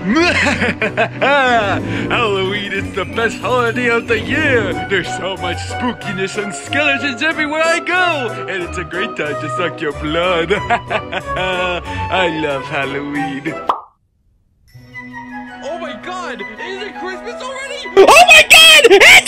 Halloween is the best holiday of the year. There's so much spookiness and skeletons everywhere I go, and it's a great time to suck your blood. I love Halloween. Oh my god! Is it Christmas already? Oh my god!